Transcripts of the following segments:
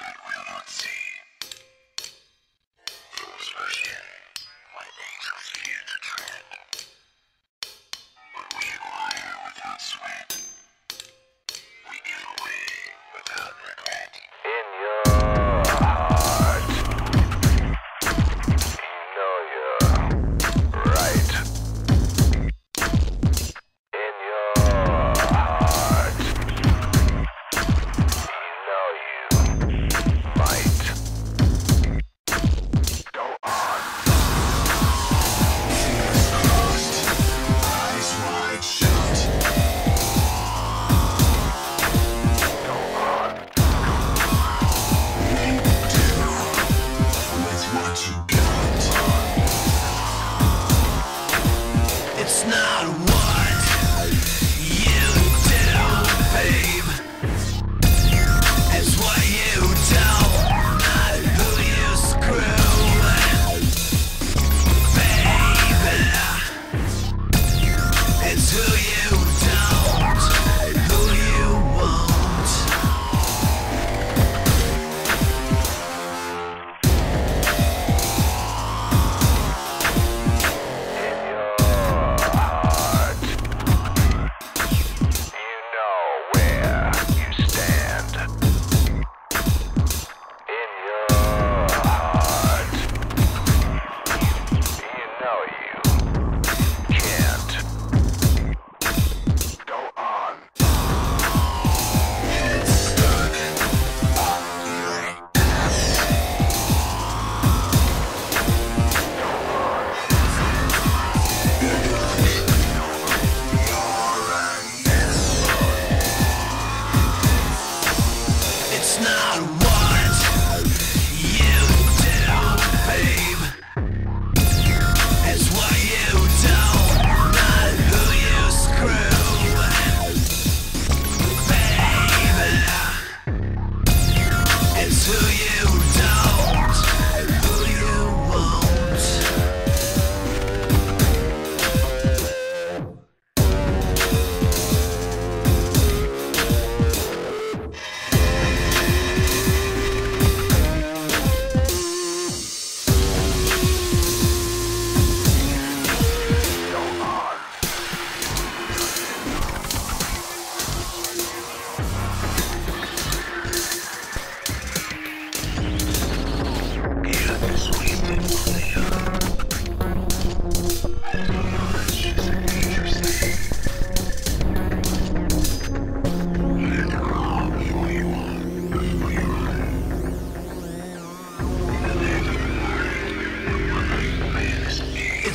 that will see. It's not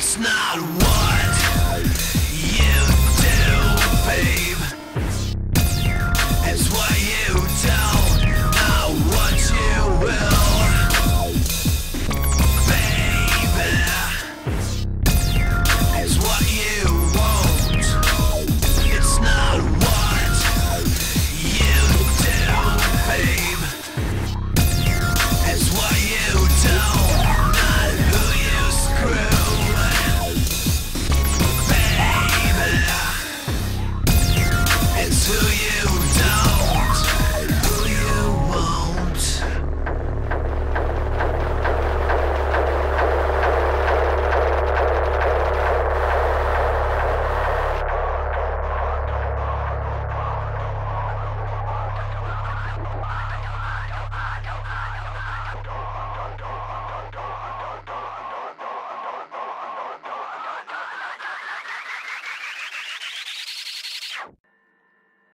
It's not worth.